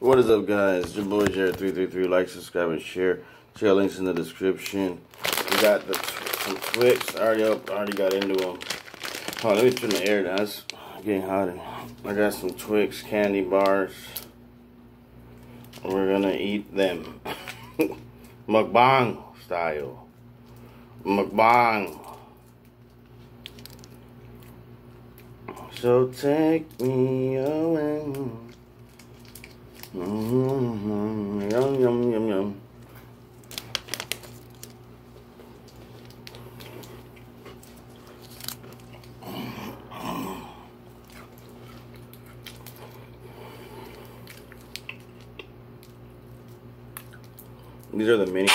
What is up, guys? It's your boy Jarred333. Like, subscribe, and share. Share links in the description. We got the some Twix. I already up. already got into them. Oh, let me turn the air down. It's getting hot. I got some Twix candy bars. We're gonna eat them. Mukbang style. Mukbang. So take me away. Mm-hmm. Yum, yum, yum, yum. These are the mini.